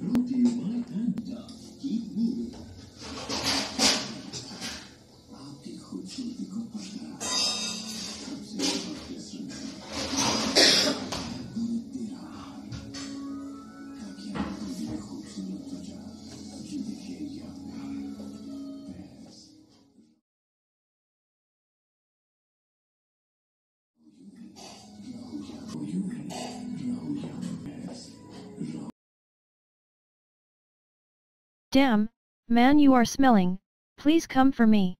Blue, do you mind? Damn, man you are smelling, please come for me.